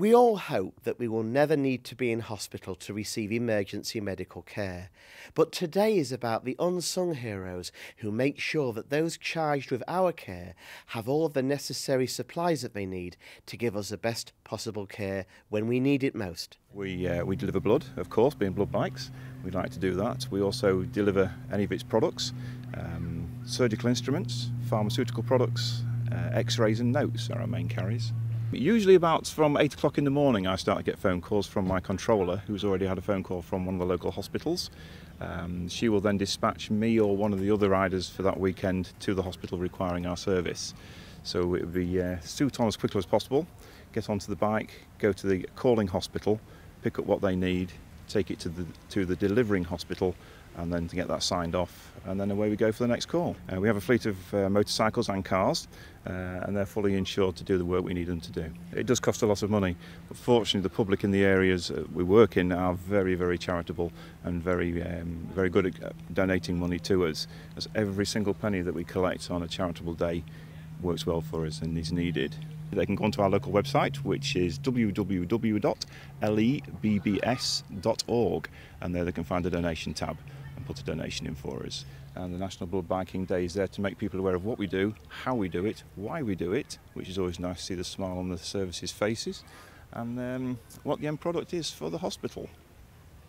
We all hope that we will never need to be in hospital to receive emergency medical care. But today is about the unsung heroes who make sure that those charged with our care have all of the necessary supplies that they need to give us the best possible care when we need it most. We, uh, we deliver blood, of course, being blood bikes. We'd like to do that. We also deliver any of its products, um, surgical instruments, pharmaceutical products, uh, x-rays and notes are our main carriers. Usually about from 8 o'clock in the morning I start to get phone calls from my controller who's already had a phone call from one of the local hospitals. Um, she will then dispatch me or one of the other riders for that weekend to the hospital requiring our service. So it would be uh, suit on as quickly as possible, get onto the bike, go to the calling hospital, pick up what they need, take it to the, to the delivering hospital and then to get that signed off and then away we go for the next call. Uh, we have a fleet of uh, motorcycles and cars uh, and they're fully insured to do the work we need them to do. It does cost a lot of money but fortunately the public in the areas we work in are very very charitable and very um, very good at uh, donating money to us as every single penny that we collect on a charitable day works well for us and is needed. They can go onto our local website, which is www.lebbs.org, and there they can find a donation tab and put a donation in for us. And the National Blood Banking Day is there to make people aware of what we do, how we do it, why we do it, which is always nice to see the smile on the services' faces, and um, what the end product is for the hospital.